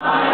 Amen.